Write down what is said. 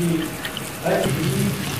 the